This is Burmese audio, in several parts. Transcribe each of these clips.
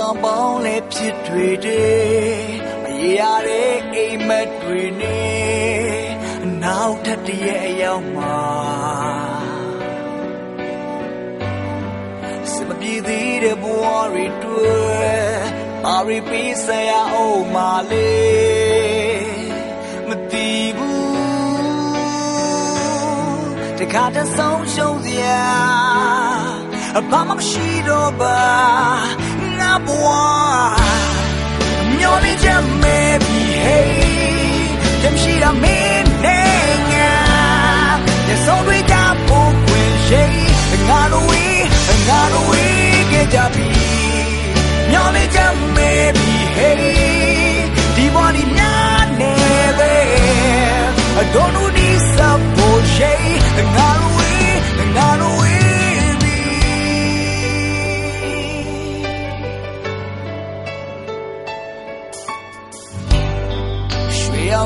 ကံပေါင်းလည်းဖြစ်တွေတဲ့မရရတဲ့အိမ်မက်တွေနဲ့နောက်ထပ်တည်းရဲ့အရောက်မှာစမပြေသေးတဲ့ဘဝတွေတွေ့မာရီပေးစရာအောင်မလေးမတီးဘူးတခါတဆုံးရှုံးစရာဘာမှမရှိတော့ပါ ငါ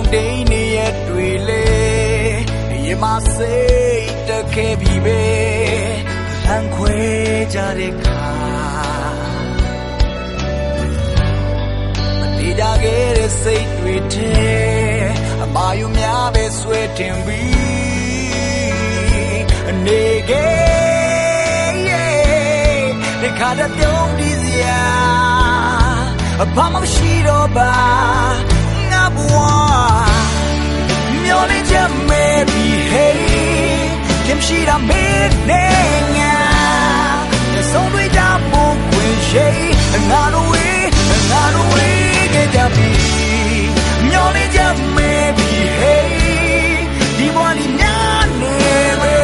င်တိန်နေရတွေ့လေရမစိတ်တခဲ့ပြီပဲလမ်းခွဲကြတဲ့ခါမတိကြခဲ့တဲ့စိတ်တွေထဲအမာယုများပဲဆွဲတင်ပြီးအနေခဲ့ဒီခါတပြုံးဒီစရာဘာမှမရှိတော့ပါငါ ဘဝမျောနေချက်မဲ့ပြီ hey ကြမ်းရှိတာမင်းနဲ့ငါဆုံးတွေကြဖို့ခွင့်ရှိငါတို့ဝေးငါတို့ဝေးကြကြပြီမျောနေချက်မဲ့ပြီ hey ဒီဘဝဒီညာနေပဲ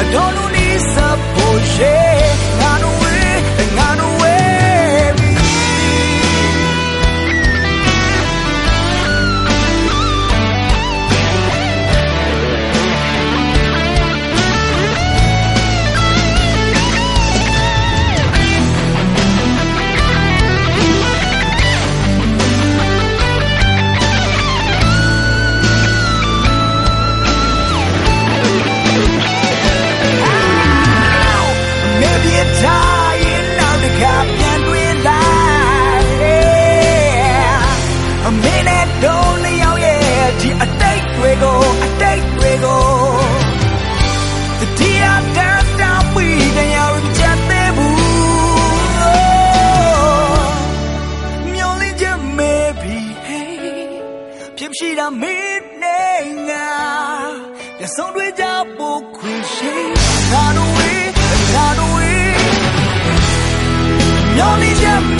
အတော်လို့နေစဖို့ရှိ ရှိတာမင်းနဲ့ငါရဆုံးတွေကြဖို့ခွင့်ရှိငါတို့ဝေးငါတို့ဝေးမျောနေချက်မဲ